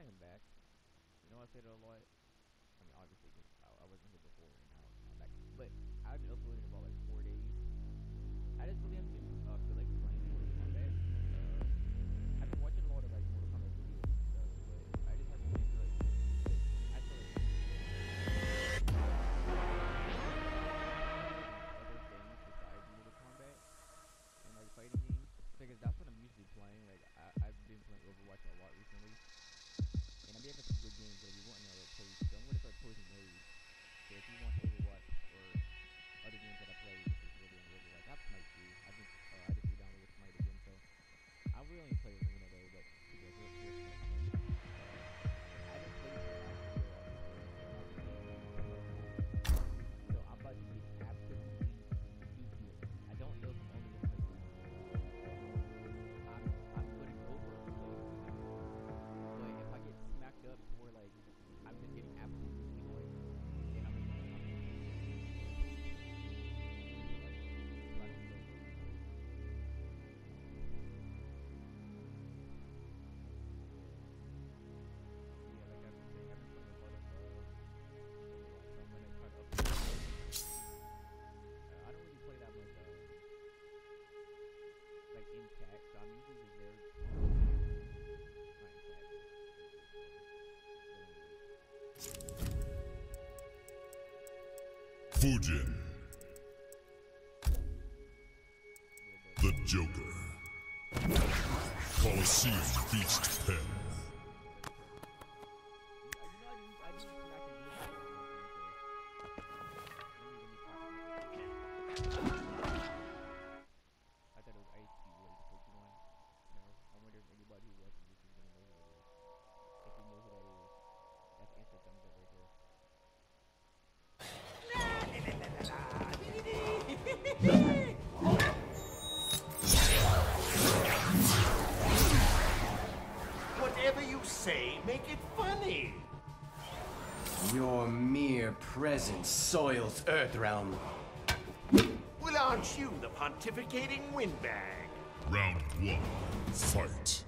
buy him back. You know I say that a lot. I mean, obviously, because I, I wasn't here before, and now I'm back. But I've been uploading about like four days. I just really have to Fujin. The Joker. Kolosseum Feast Pen. realm. Well, aren't you the pontificating windbag? Round one, fight.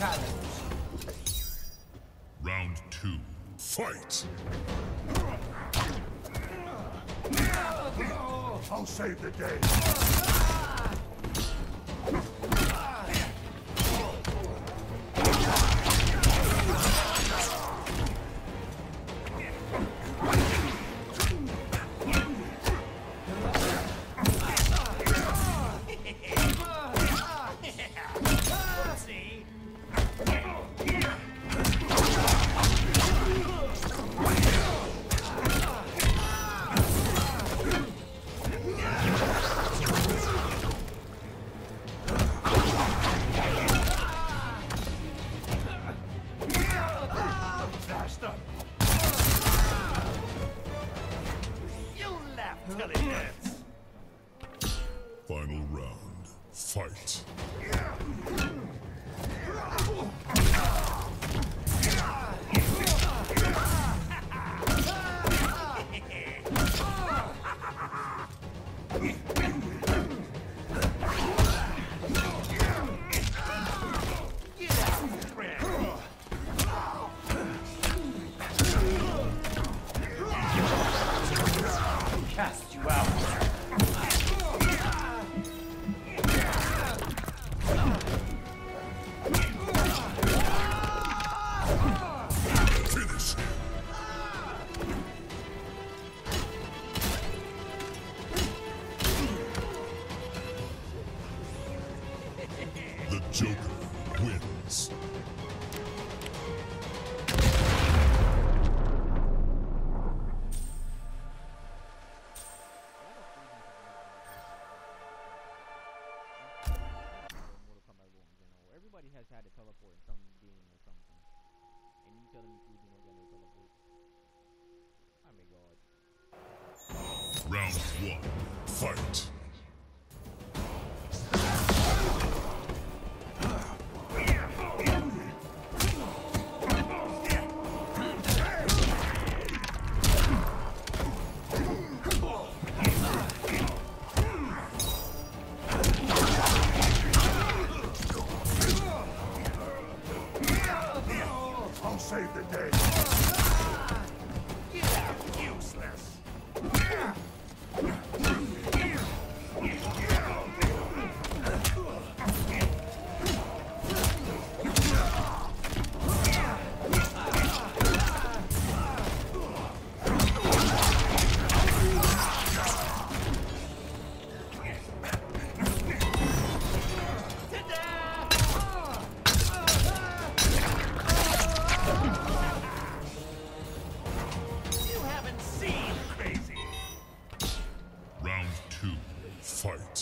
challenge. Round two. Fight! I'll save the day. fight.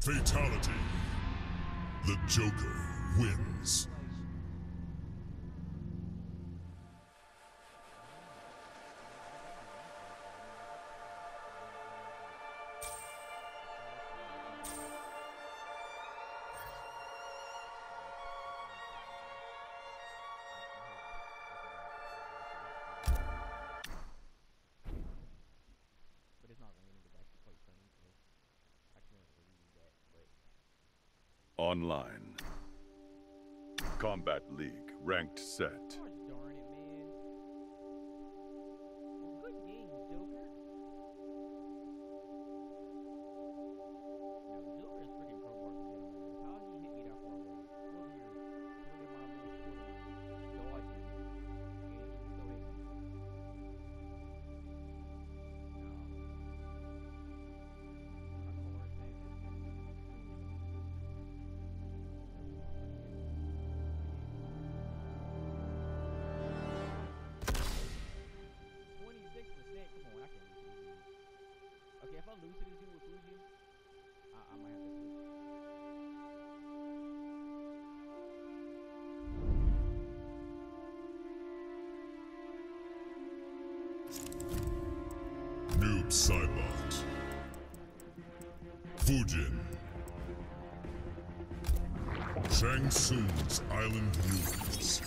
Fatality. The Joker wins. Online. Kombat League, ranked set. Cybot. Fujin. Shang Tsung's Island Ruins.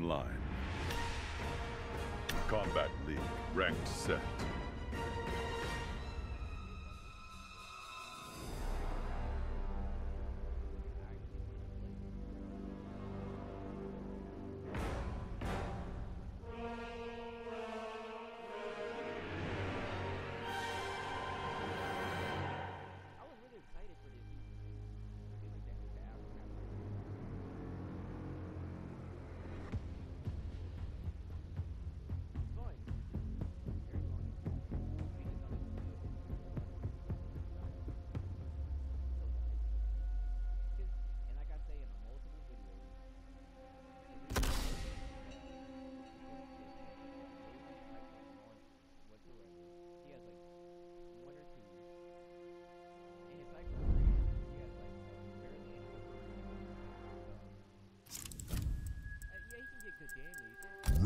bottom line.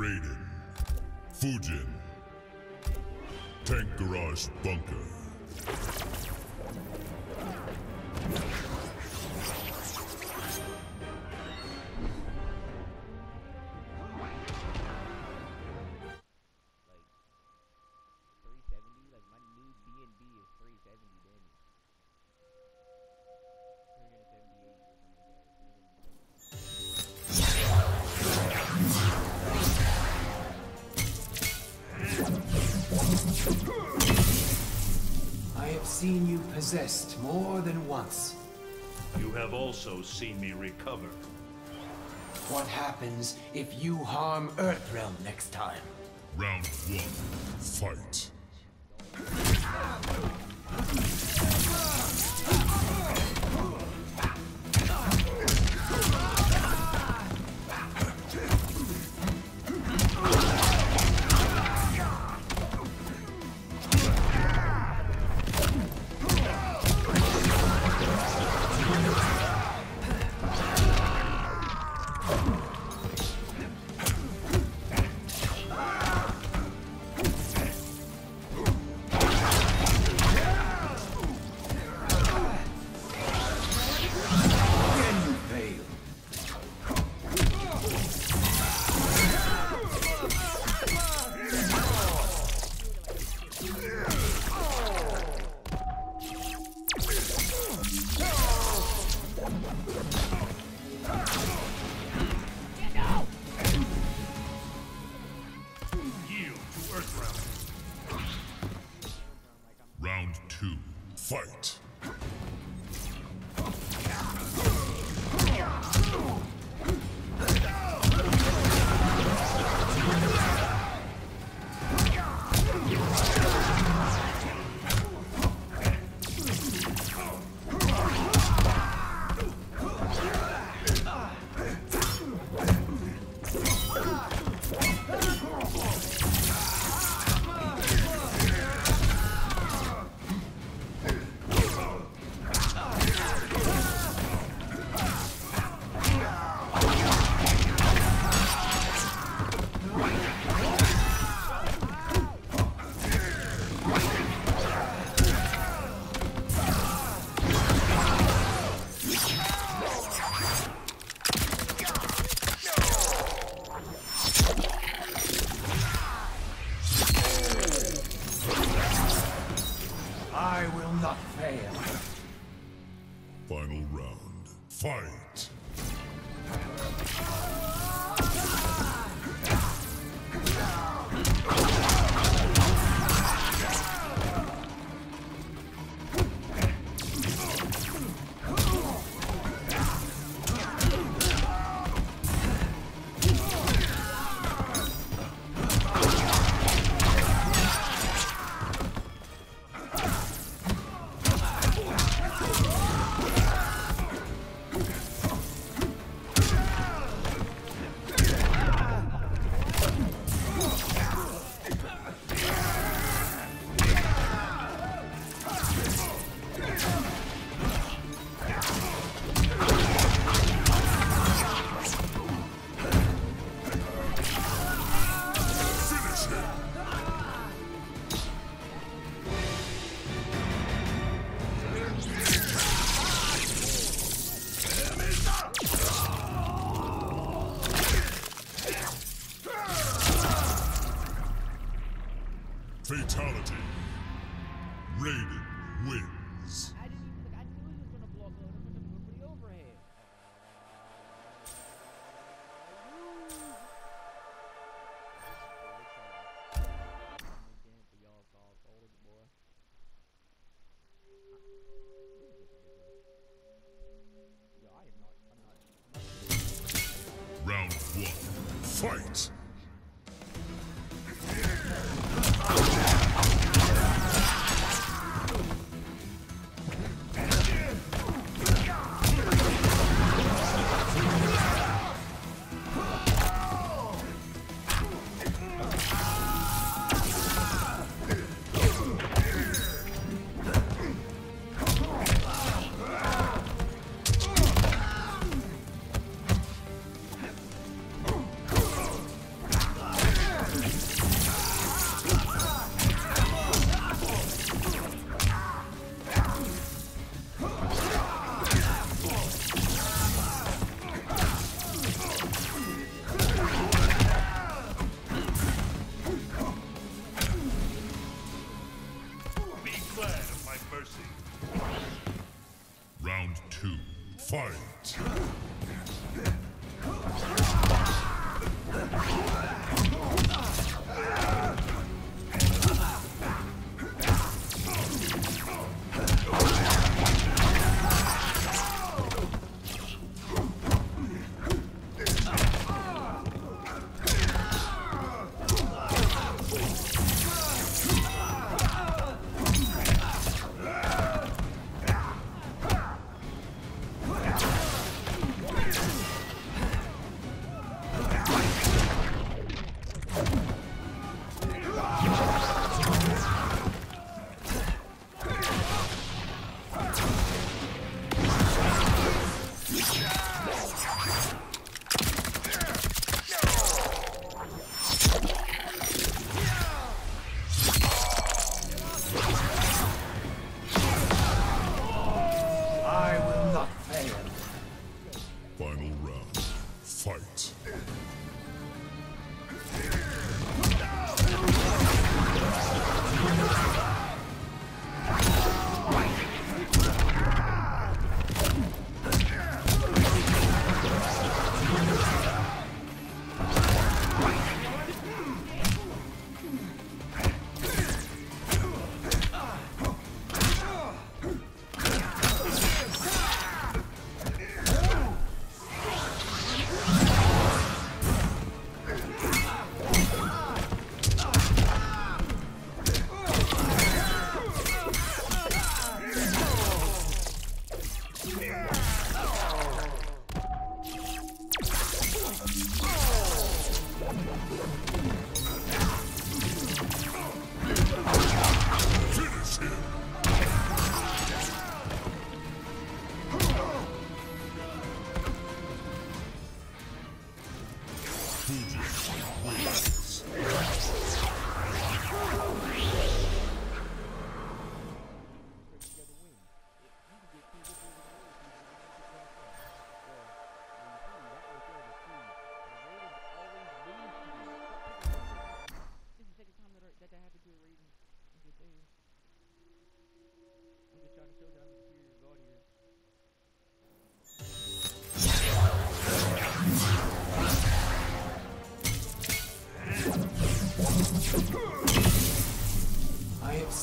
Raiden. Fujin. Tank Garage Bunker. possessed more than once. You have also seen me recover. What happens if you harm Earthrealm next time? Round one, fight.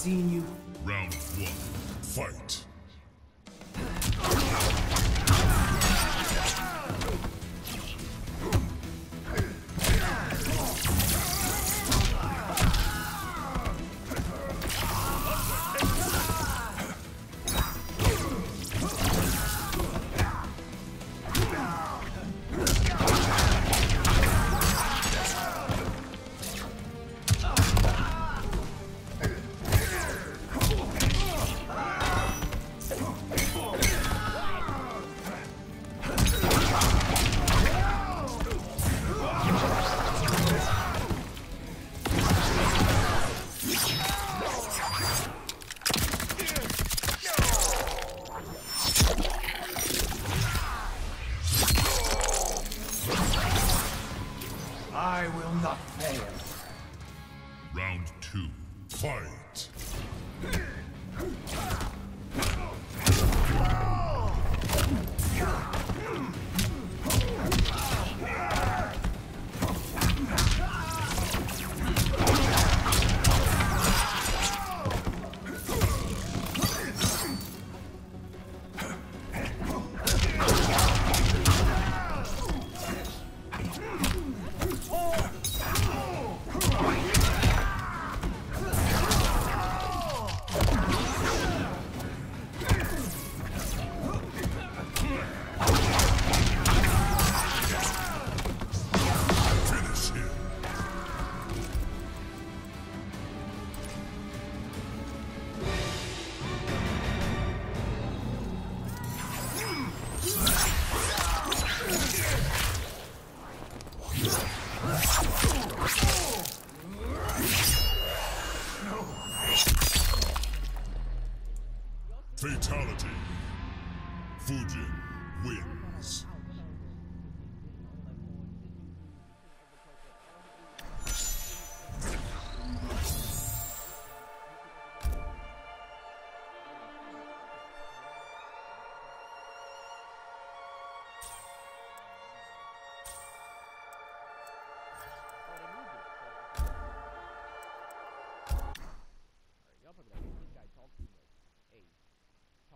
seen you. Round one, fight.